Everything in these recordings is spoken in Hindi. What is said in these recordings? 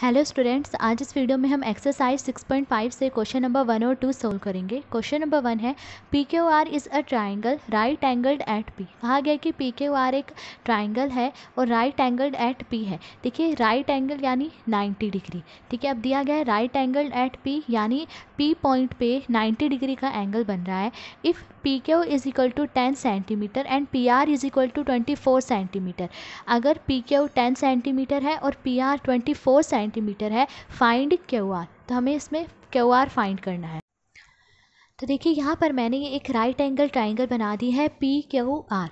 हेलो स्टूडेंट्स आज इस वीडियो में हम एक्सरसाइज 6.5 से क्वेश्चन नंबर वन और टू सोल्व करेंगे। क्वेश्चन नंबर वन है P Q R is a triangle right angled at P कहा गया कि पी क्यू आर एक ट्राइंगल है और राइट एंगल्ड एट पी है। देखिए राइट एंगल यानी 90 डिग्री ठीक है, अब दिया गया है राइट एंगल्ड एट पी यानी पी पॉइंट पे 90 डिग्री का एंगल बन रहा है। If P Q is equal to ten centimetre and P R is equal to twenty four centimetre अगर पी क्यू टेन सेंटीमीटर है और P R twenty four centimetre है फाइंड क्यू आर तो हमें इसमें क्यू आर फाइंड करना है। तो देखिए, यहाँ पर मैंने ये एक राइट एंगल ट्राइंगल बना दी है पी क्यू आर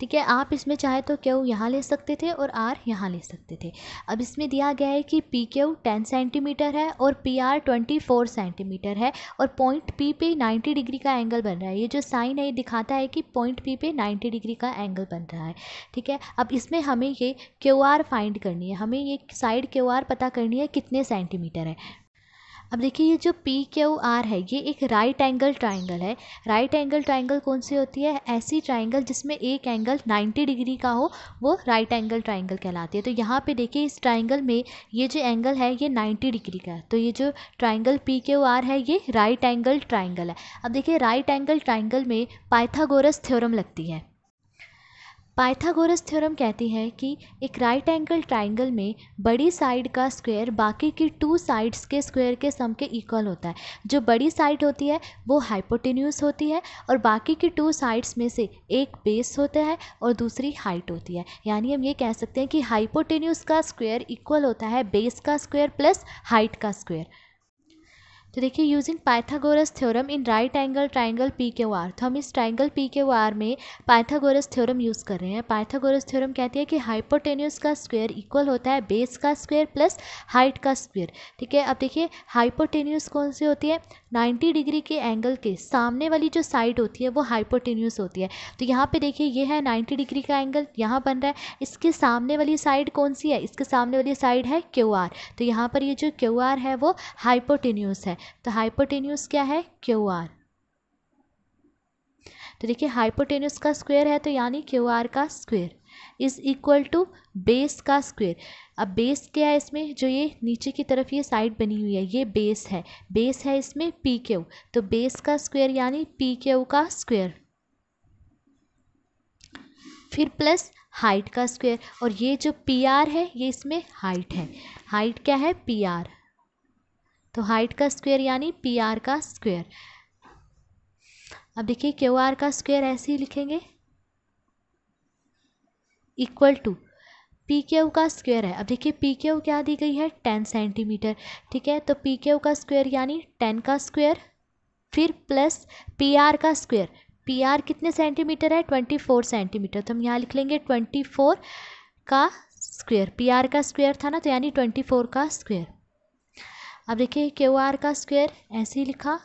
ठीक है, आप इसमें चाहे तो क्यू यहाँ ले सकते थे और आर यहाँ ले सकते थे। अब इसमें दिया गया है कि पी क्यू टेन सेंटीमीटर है और P R twenty four centimetre है और पॉइंट पी पे नाइन्टी डिग्री का एंगल बन रहा है। ये जो साइन है, ये दिखाता है कि पॉइंट पी पे नाइन्टी डिग्री का एंगल बन रहा है। ठीक है, अब इसमें हमें ये क्यू आर फाइंड करनी है। हमें ये साइड क्यू आर पता करनी है कितने सेंटीमीटर है। अब देखिए, ये जो पी क्यू आर है, ये एक राइट एंगल ट्राइंगल है। राइट एंगल ट्राइंगल कौन सी होती है? ऐसी ट्राइंगल जिसमें एक एंगल 90 डिग्री का हो, वो राइट एंगल ट्राइंगल कहलाती है। तो यहाँ पे देखिए, इस ट्राइंगल में ये जो एंगल है, ये 90 डिग्री का है। तो ये जो ट्राइंगल पी क्यू आर है, ये राइट एंगल ट्राइंगल है। अब देखिए राइट एंगल ट्राइंगल में पाइथागोरस थ्योरम लगती है। पाइथागोरस थ्योरम कहती है कि एक राइट एंगल ट्राइंगल में बड़ी साइड का स्क्वायर बाकी की टू साइड्स के स्क्वायर के सम के इक्वल होता है। जो बड़ी साइड होती है, वो हाइपोटेन्यूस होती है और बाकी की टू साइड्स में से एक बेस होता है और दूसरी हाइट होती है। यानी हम ये कह सकते हैं कि हाइपोटेन्यूस का स्क्वायर इक्वल होता है बेस का स्क्वायर प्लस हाइट का स्क्वायर तो देखिए using Pythagoras theorem in right angle triangle P के आर तो हम इस ट्राइंगल पी के आर में पाइथागोरस थ्योरम यूज़ कर रहे हैं। पाइथागोरस थ्योरम कहती है कि हाइपोटेन्यूस का स्क्वायर इक्वल होता है बेस का स्क्वायर प्लस हाइट का स्क्वायर ठीक है, अब देखिए हाइपोटेन्यूस कौन सी होती है? 90 डिग्री के एंगल के सामने वाली जो साइड होती है, वो हाइपोटेन्यूस होती है। तो यहाँ पे देखिए, ये है 90 डिग्री का एंगल यहाँ बन रहा है। इसके सामने वाली साइड कौन सी है? इसके सामने वाली साइड है क्यू आर तो यहाँ पर ये जो क्यू आर है, वो हाइपोटेन्यूस है। तो हाइपोटेन्यूस क्या है? क्यू आर तो देखिए हाइपोटेन्यूस का स्क्वायर है तो यानी क्यू आर का square is equal to base का स्क्वायर अब बेस क्या है इसमें? जो ये नीचे की तरफ़ ये साइड बनी हुई है, ये बेस है. बेस है इसमें पी क्यू तो बेस का स्क्वायर यानी पी क्यू का स्क्वायर फिर प्लस हाइट का स्क्वायर और ये जो पी आर है, ये इसमें हाइट है. हाइट क्या है? पी आर तो हाइट का स्क्वायर यानी पी आर का स्क्वायर अब देखिए क्यू आर का स्क्वायर ऐसे ही लिखेंगे. इक्वल टू पी क्यू का स्क्वायर है. अब देखिए पी क्यू क्या दी गई है? टेन सेंटीमीटर ठीक है? तो पी क्यू का स्क्वायर यानी टेन का स्क्वायर फिर प्लस पी आर का स्क्वायर पी आर कितने सेंटीमीटर है? ट्वेंटी फोर सेंटीमीटर तो हम यहाँ लिख लेंगे ट्वेंटी फोर का स्क्वायर पी आर का स्क्वायर था ना तो यानी ट्वेंटी फोर का स्क्वायर अब देखिए क्यू आर का स्क्वायर ऐसे ही लिखा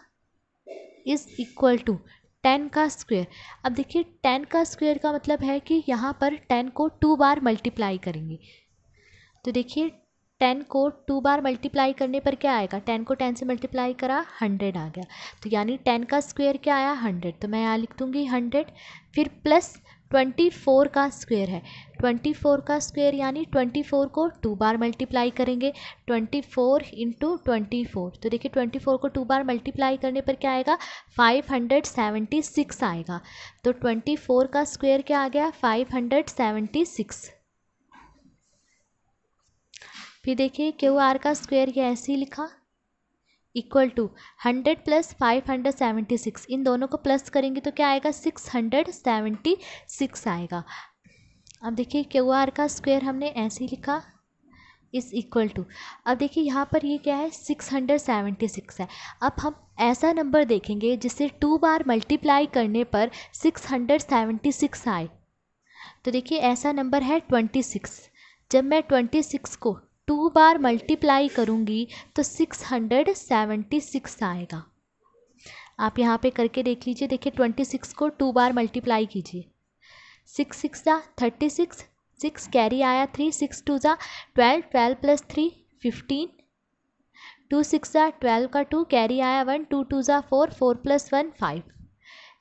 इज़ इक्वल टू टेन का स्क्वायर अब देखिए टेन का स्क्वायर का मतलब है कि यहाँ पर टेन को टू बार मल्टीप्लाई करेंगे। तो देखिए टेन को टू बार मल्टीप्लाई करने पर क्या आएगा? टेन को टेन से मल्टीप्लाई करा हंड्रेड आ गया। तो यानी टेन का स्क्वायर क्या आया? हंड्रेड तो मैं यहाँ लिख दूँगी हंड्रेड फिर प्लस ट्वेंटी फोर का स्क्वायर है। ट्वेंटी फोर का स्क्वायर यानी ट्वेंटी फोर को टू बार मल्टीप्लाई करेंगे। Twenty four into twenty four. तो देखिए ट्वेंटी फोर को टू बार मल्टीप्लाई करने पर क्या आएगा? फाइव हंड्रेड सेवेंटी सिक्स आएगा। तो ट्वेंटी फोर का स्क्वायर क्या आ गया? Five hundred seventy six. फिर देखिए क्यू आर का स्क्वायर ये ऐसे ही लिखा। Equal to hundred plus five hundred seventy six इन दोनों को प्लस करेंगे तो क्या आएगा? सिक्स हंड्रेड सेवेंटी सिक्स आएगा। अब देखिए क्यू आर का स्क्वायर हमने ऐसे ही लिखा। इज़ इक्वल टू अब देखिए यहाँ पर ये क्या है? सिक्स हंड्रेड सेवेंटी सिक्स है। अब हम ऐसा नंबर देखेंगे जिसे टू बार मल्टीप्लाई करने पर सिक्स हंड्रेड सेवेंटी सिक्स आए। तो देखिए ऐसा नंबर है ट्वेंटी सिक्स जब मैं ट्वेंटी सिक्स को टू बार मल्टीप्लाई करूँगी तो सिक्स हंड्रेड सेवेंटी सिक्स आएगा। आप यहाँ पे करके देख लीजिए, देखिए ट्वेंटी सिक्स को टू बार मल्टीप्लाई कीजिए। सिक्स सिक्स ज़ा, थर्टी सिक्स सिक्स कैरी आया, थ्री सिक्स टू ज़ा, twelve twelve plus three, fifteen. Two six ज़ा, ट्वेल्व का टू कैरी आया, वन, टू टू ज़ा, four four plus one, five.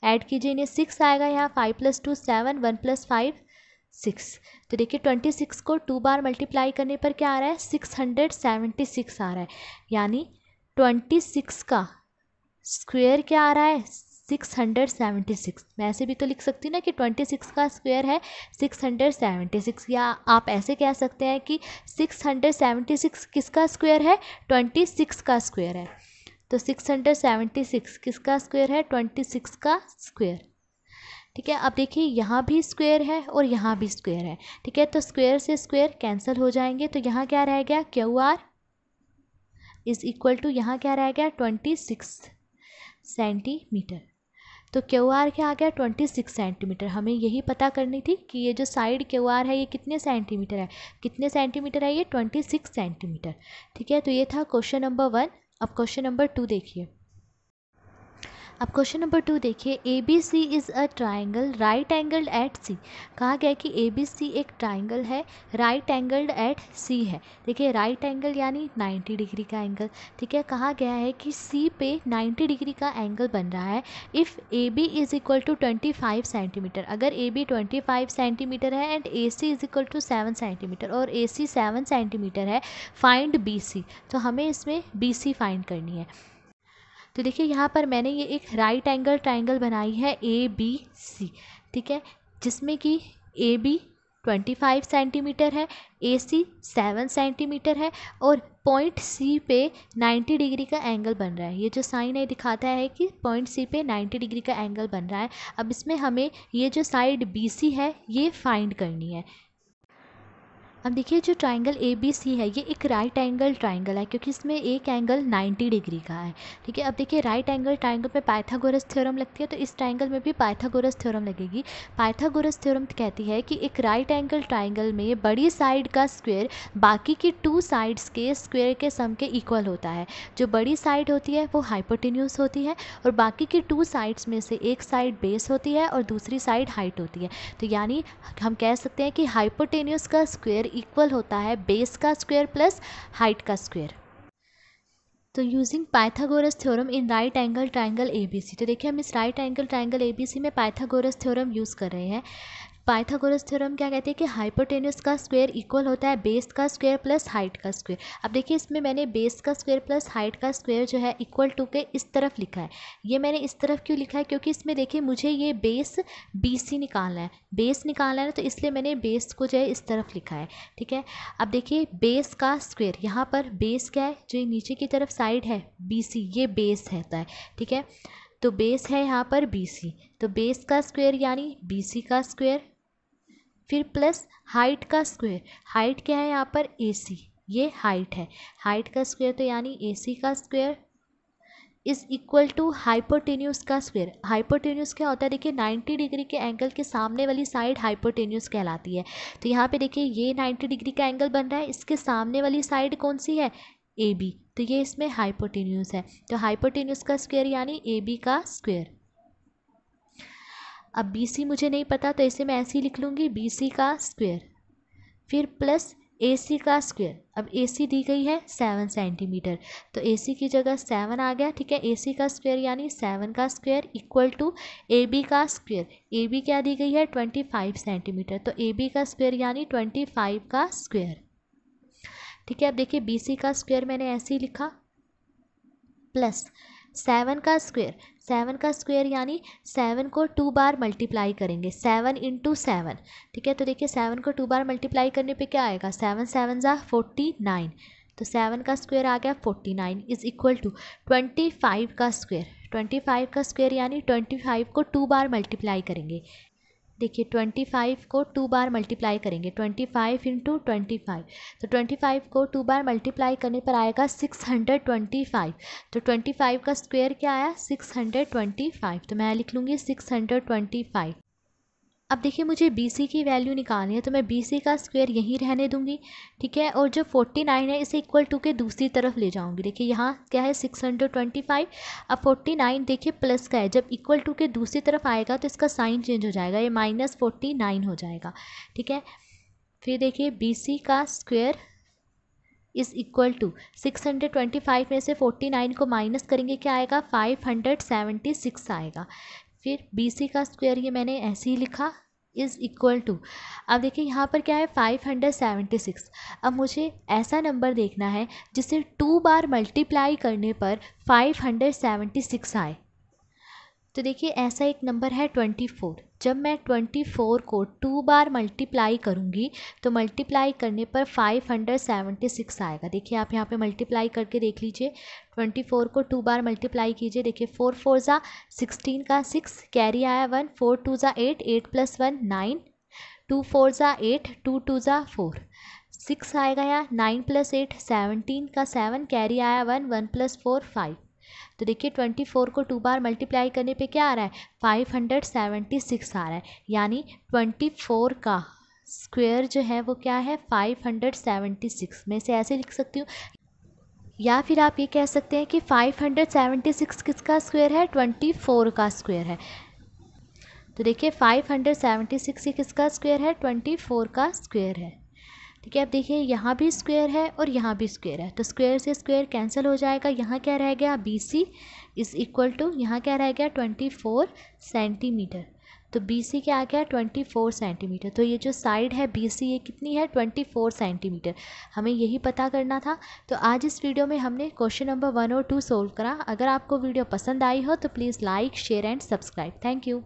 Add कीजिए, इन्हें सिक्स आएगा यहाँ, five plus two, seven, one plus five six. तो देखिए ट्वेंटी सिक्स को टू बार मल्टीप्लाई करने पर क्या आ रहा है? सिक्स हंड्रेड सेवेंटी सिक्स आ रहा है। यानी ट्वेंटी सिक्स का स्क्वेयर क्या आ रहा है? सिक्स हंड्रेड सेवेंटी सिक्स मैं ऐसे भी तो लिख सकती हूँ ना कि ट्वेंटी सिक्स का स्क्वायर है सिक्स हंड्रेड सेवेंटी सिक्स या आप ऐसे कह सकते हैं कि सिक्स हंड्रेड सेवेंटी सिक्स किसका स्क्वायर है? ट्वेंटी सिक्स का स्क्वायर है। तो सिक्स हंड्रेड सेवेंटी सिक्स किसका स्क्वायर है? ट्वेंटी सिक्स का स्क्वायर ठीक है? अब देखिए, यहाँ भी स्क्वायर है और यहाँ भी स्क्वेयर है। ठीक है? तो स्क्वेयर से स्क्वेयर कैंसिल हो जाएँगे। तो यहाँ क्या रह गया? Q R is equal to यहाँ क्या रह गया? ट्वेंटी सिक्स सेंटीमीटर तो क्यू आर क्या आ गया? ट्वेंटी सिक्स सेंटीमीटर हमें यही पता करनी थी कि ये जो साइड क्यू आर है, ये कितने सेंटीमीटर है? कितने सेंटीमीटर है ये? ट्वेंटी सिक्स सेंटीमीटर ठीक है? तो ये था क्वेश्चन नंबर वन अब क्वेश्चन नंबर टू देखिए। अब क्वेश्चन नंबर टू देखिए A B C is a triangle right angled at C कहा गया कि ए बी सी एक ट्राइंगल है राइट एंगल्ड एट सी है। देखिए राइट एंगल यानी 90 डिग्री का एंगल ठीक है, कहा गया है कि सी पे 90 डिग्री का एंगल बन रहा है। If A B is equal to 25 centimetre अगर ए बी ट्वेंटी सेंटीमीटर है and A C is equal to seven centimetre और ए सी सेवन सेंटीमीटर है फाइंड बी सी तो हमें इसमें बी सी फाइंड करनी है। तो देखिए, यहाँ पर मैंने ये एक राइट एंगल ट्राइंगल बनाई है ए बी सी ठीक है? जिसमें कि A B twenty five centimetre है ए सी सेवन सेंटीमीटर है और पॉइंट सी पे नाइन्टी डिग्री का एंगल बन रहा है। ये जो साइन है दिखाता है कि पॉइंट सी पे नाइन्टी डिग्री का एंगल बन रहा है। अब इसमें हमें ये जो साइड बी सी है, ये फाइंड करनी है। अब देखिए, जो ट्राइंगल ए बी सी है, ये एक राइट एंगल ट्राइंगल है, क्योंकि इसमें एक एंगल 90 डिग्री का है। ठीक है, अब देखिए राइट एंगल ट्राइंगल में पाइथागोरस थ्योरम लगती है तो इस ट्राइंगल में भी पाइथागोरस थ्योरम लगेगी। पाइथागोरस थ्योरम कहती है कि एक राइट एंगल ट्राइंगल में बड़ी साइड का स्क्वेयर बाकी की टू साइड्स के स्क्वेयर के सम के इक्वल होता है। जो बड़ी साइड होती है, वो हाइपोटेन्यूस होती है, और बाकी की टू साइड्स में से एक साइड बेस होती है, और दूसरी साइड हाइट होती है। तो यानी हम कह सकते हैं कि हाइपोटेन्यूस का स्क्वेयर इक्वल होता है बेस का स्क्वायर प्लस हाइट का स्क्वायर तो using Pythagoras theorem in right angle triangle ABC तो देखिए हम इस राइट एंगल ट्राइंगल एबीसी में पाइथागोरस थ्योरम यूज़ कर रहे हैं। पाइथागोरस थ्योरम क्या कहते हैं कि हाइपोटेनस का स्क्वायर इक्वल होता है बेस का स्क्वायर प्लस हाइट का स्क्वायर। अब देखिए, इसमें मैंने बेस का स्क्वायर प्लस हाइट का स्क्वायर जो है इक्वल टू के इस तरफ़ लिखा है। ये मैंने इस तरफ़ क्यों लिखा है? क्योंकि इसमें देखिए, मुझे ये बेस बी सी निकालना है। बेस निकालना है तो इसलिए मैंने बेस को जो है इस तरफ़ लिखा है, ठीक है? अब देखिए, बेस का स्क्वेयर, यहाँ पर बेस क्या है? जो नीचे की तरफ़ साइड है बी सी ये बेस रहता है, ठीक है? तो बेस है यहाँ पर बी सी तो बेस का स्क्वेयर यानी बी सी का स्क्वेयर फिर प्लस हाइट का स्क्वायर। हाइट क्या है यहाँ पर? ए सी। ये हाइट है। हाइट का स्क्वायर तो यानी ए सी का square is equal to hypotenuse का स्क्वायर। हाइपोटेन्यूस क्या होता है? देखिए 90 डिग्री के एंगल के सामने वाली साइड हाइपोटेन्यूस कहलाती है। तो यहाँ पे देखिए, ये 90 डिग्री का एंगल बन रहा है। इसके सामने वाली साइड कौन सी है? A B. तो ये इसमें हाइपोटेन्यूस है। तो हाइपोटेन्यूस का स्क्वायर यानी ए बी का स्क्वायर। अब बी सी मुझे नहीं पता तो इसे मैं ऐसे ही लिख लूँगी बी सी का स्क्वेयर फिर प्लस ए सी का स्क्वेयर अब ए सी दी गई है सेवन सेंटीमीटर तो ए सी की जगह सेवन आ गया, ठीक है? ए सी का स्क्वेयर यानी सेवन का square equal to A B का स्क्वेयर ए बी क्या दी गई है? ट्वेंटी फाइव सेंटीमीटर तो ए बी का स्क्वेयर यानी ट्वेंटी फाइव का स्क्वेयर ठीक है? अब देखिए बी सी का स्क्वेयर मैंने ऐसे ही लिखा. प्लस सेवन का स्क्वेयर सेवन का स्क्वायर यानी सेवन को टू बार मल्टीप्लाई करेंगे, सेवन इंटू सेवन। ठीक है? तो देखिए, सेवन को टू बार मल्टीप्लाई करने पे क्या आएगा? सेवन सेवन ज़ा फोर्टी नाइन। तो सेवन का स्क्वायर आ गया forty nine is equal to twenty five का स्क्वायर। ट्वेंटी फाइव का स्क्वायर यानी ट्वेंटी फाइव को टू बार मल्टीप्लाई करेंगे। देखिए ट्वेंटी फाइव को टू बार मल्टीप्लाई करेंगे। Twenty five into twenty five तो ट्वेंटी फाइव को टू बार मल्टीप्लाई करने पर आएगा सिक्स हंड्रेड ट्वेंटी फाइव तो ट्वेंटी फाइव का स्क्वायर क्या आया? सिक्स हंड्रेड ट्वेंटी फाइव तो मैं लिख लूँगी सिक्स हंड्रेड ट्वेंटी फाइव अब देखिए मुझे बी सी की वैल्यू निकालनी है तो मैं बी सी का स्क्वायर यहीं रहने दूँगी, ठीक है? और जो फोर्टी नाइन है, इसे इक्वल टू के दूसरी तरफ़ ले जाऊँगी। देखिए यहाँ क्या है? सिक्स हंड्रेड ट्वेंटी फाइव अब फोर्टी नाइन देखिए प्लस का है, जब इक्वल टू के दूसरी तरफ़ आएगा तो इसका साइन चेंज हो जाएगा, ये माइनस फोर्टी नाइन हो जाएगा, ठीक है? फिर देखिए बी सी का square is equal to six hundred twenty five में से फोर्टी नाइन को माइनस करेंगे, क्या आएगा? फाइव हंड्रेड सेवेंटी सिक्स आएगा। फिर बी सी का स्क्वायर ये मैंने ऐसे ही लिखा इज़ इक्वल टू अब देखिए यहाँ पर क्या है फाइव हंड्रेड सेवेंटी सिक्स अब मुझे ऐसा नंबर देखना है, जिसे टू बार मल्टीप्लाई करने पर फाइव हंड्रेड सेवेंटी सिक्स आए। तो देखिए, ऐसा एक नंबर है ट्वेंटी फोर जब मैं ट्वेंटी फोर को टू बार मल्टीप्लाई करूँगी तो मल्टीप्लाई करने पर फाइव हंड्रेड सेवेंटी सिक्स आएगा. देखिए, आप यहाँ पे मल्टीप्लाई करके देख लीजिए. ट्वेंटी फोर को टू बार मल्टीप्लाई कीजिए. देखिए फोर फोर ज़ा सिक्सटीन का सिक्स कैरी आया वन फोर टू ज़ा eight eight plus one nine two four ज़ा एट टू टू ज़ा फोर सिक्स आएगा यहाँ नाइन प्लस एट सेवनटीन का सेवन कैरी आया one one plus four five तो देखिए ट्वेंटी फोर को टू बार मल्टीप्लाई करने पे क्या आ रहा है? फाइव हंड्रेड सेवेंटी सिक्स आ रहा है। यानी ट्वेंटी फोर का स्क्वेयर जो है वो क्या है? Five hundred seventy six. मैं इसे ऐसे लिख सकती हूँ। या फिर आप ये कह सकते हैं कि फाइव हंड्रेड सेवेंटी सिक्स किसका स्क्वेयर है? ट्वेंटी फोर का स्क्वेयर है। तो देखिए फाइव हंड्रेड सेवेंटी सिक्स किसका स्क्वेयर है? ट्वेंटी फोर का स्क्वेयर है। ठीक है, अब देखिए, यहाँ भी स्क्वेयर है और यहाँ भी स्क्वेयर है। तो स्क्वेयर से स्क्वेयर कैंसिल हो जाएगा। यहाँ क्या रह गया? B C is equal to यहाँ क्या रह गया? ट्वेंटी फोर सेंटीमीटर तो बी सी क्या आ गया? ट्वेंटी फोर सेंटीमीटर तो ये जो साइड है बी सी ये कितनी है? ट्वेंटी फोर सेंटीमीटर हमें यही पता करना था। तो आज इस वीडियो में हमने क्वेश्चन नंबर वन और टू सोल्व करा। अगर आपको वीडियो पसंद आई हो तो please like share and subscribe thank you